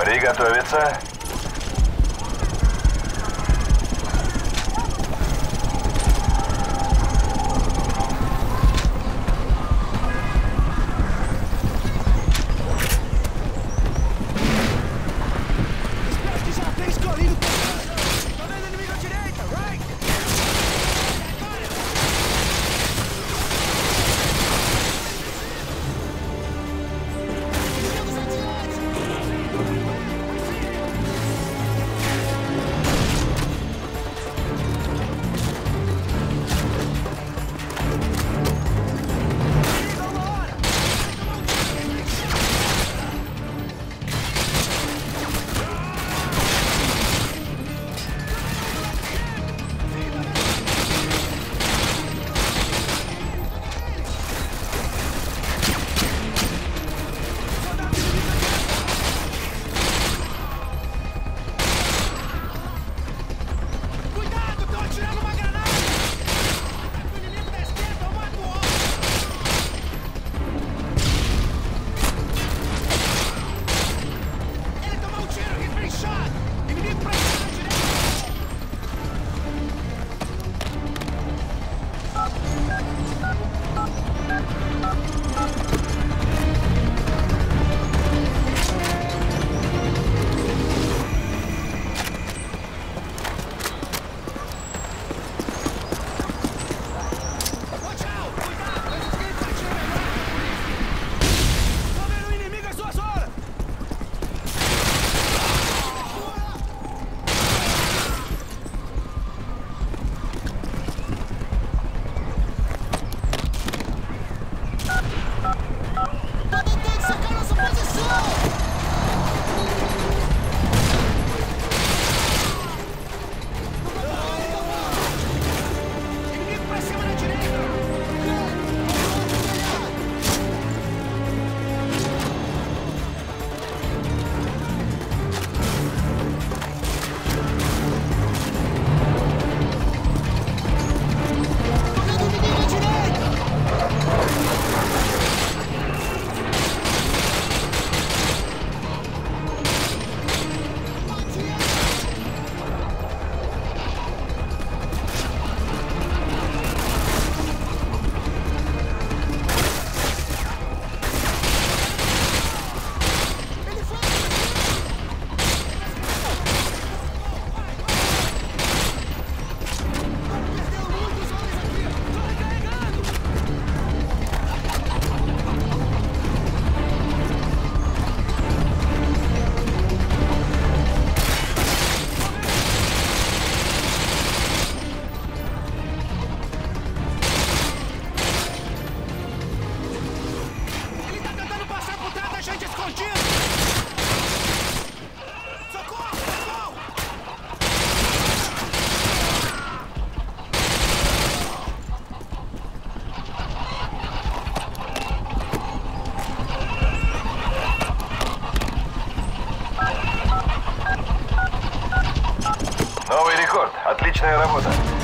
Приготовиться. Tentando sacar nossa posição! Отличная работа.